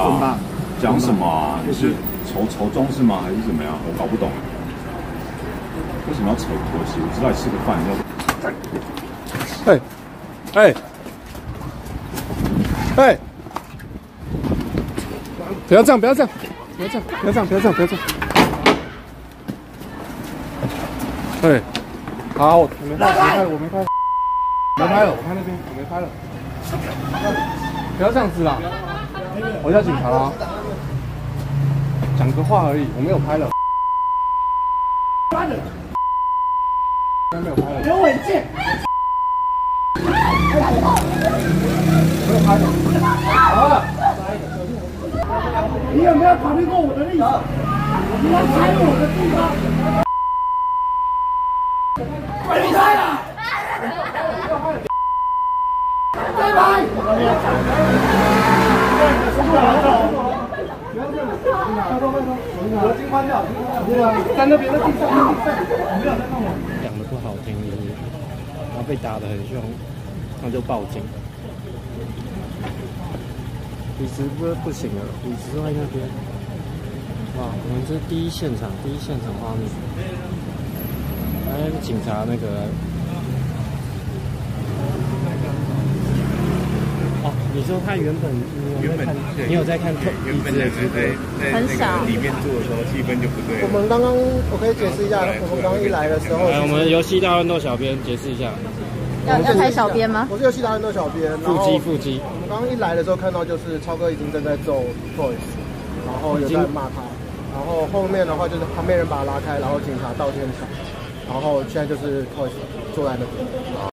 啊，讲什么啊？就你是仇仇中是吗？还是怎么样？我搞不懂。为什么要扯拖鞋？我知道你吃个饭要。哎，哎，哎，不要这样，不要这样，不要这样，不要这样，不要这样，不要这样。哎，好，我没拍，没拍，我没拍，没拍了，我拍那边，我没拍了。不要这样子啦，我叫警察啦。讲个话而已，我没有拍了。没有拍了。有违禁。好了。你有没有考虑过我的立场？你要踩我的地方。快离开了！再拍！在那边的地上。讲的不好听，就是然后被打得很凶，那就报警。李直不不行了，李直在那边。哇，我们这是第一现场，第一现场画面。哎，警察那个。你说他原本你有在看，你有在看特原本的是在在那个里面做的时候，气氛就不对。我们刚刚我可以解释一下，我们刚刚一来的时候，来，我们游戏大乱斗小编解释一下。要要拍小编吗？我是游戏大乱斗小编，腹肌腹肌。我们刚刚一来的时候看到就是超哥已经正在揍 Toys，然后有在骂他，然后后面的话就是旁边人把他拉开，然后警察到现场，然后现在就是 Toys 坐在那边。